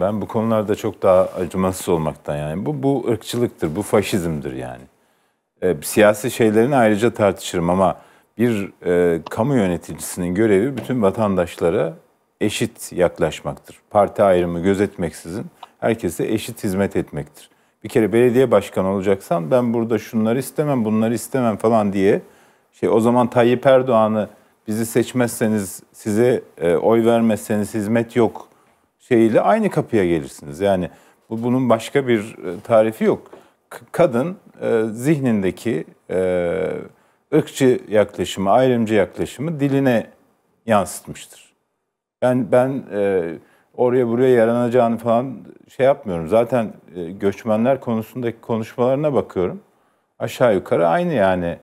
Ben bu konularda çok daha acımasız olmaktan yani. Bu bu ırkçılıktır, bu faşizmdir yani. E, siyasi şeylerini ayrıca tartışırım ama bir e, kamu yöneticisinin görevi bütün vatandaşlara eşit yaklaşmaktır. Parti ayrımı gözetmeksizin herkese eşit hizmet etmektir. Bir kere belediye başkanı olacaksan ben burada şunları istemem, bunları istemem falan diye şey o zaman Tayyip Erdoğan'ı bizi seçmezseniz, size e, oy vermezseniz hizmet yok şeyiyle aynı kapıya gelirsiniz. Yani bu bunun başka bir e, tarifi yok. Kadın e, zihnindeki e, ırkçı yaklaşımı, ayrımcı yaklaşımı diline yansıtmıştır. Ben ben e, oraya buraya yaranacağını falan şey yapmıyorum. Zaten e, göçmenler konusundaki konuşmalarına bakıyorum. Aşağı yukarı aynı yani.